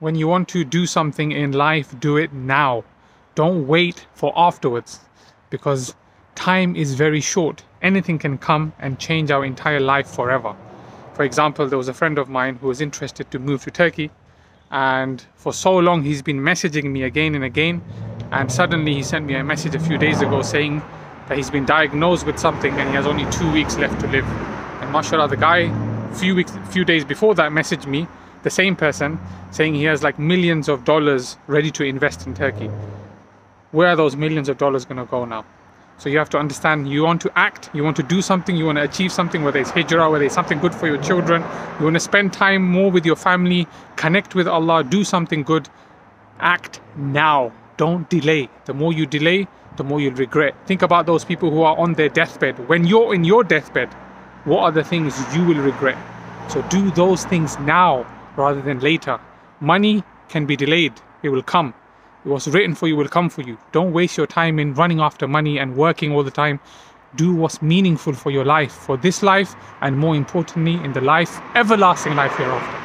when you want to do something in life, do it now. Don't wait for afterwards because time is very short. Anything can come and change our entire life forever. For example, there was a friend of mine who was interested to move to Turkey and for so long he's been messaging me again and again and suddenly he sent me a message a few days ago saying that he's been diagnosed with something and he has only two weeks left to live and mashallah the guy few weeks few days before that messaged me the same person saying he has like millions of dollars ready to invest in turkey where are those millions of dollars going to go now so you have to understand you want to act, you want to do something, you want to achieve something, whether it's hijrah, whether it's something good for your children, you want to spend time more with your family, connect with Allah, do something good. Act now. Don't delay. The more you delay, the more you'll regret. Think about those people who are on their deathbed. When you're in your deathbed, what are the things you will regret? So do those things now rather than later. Money can be delayed, it will come. What's written for you will come for you. Don't waste your time in running after money and working all the time. Do what's meaningful for your life, for this life, and more importantly, in the life, everlasting life hereafter.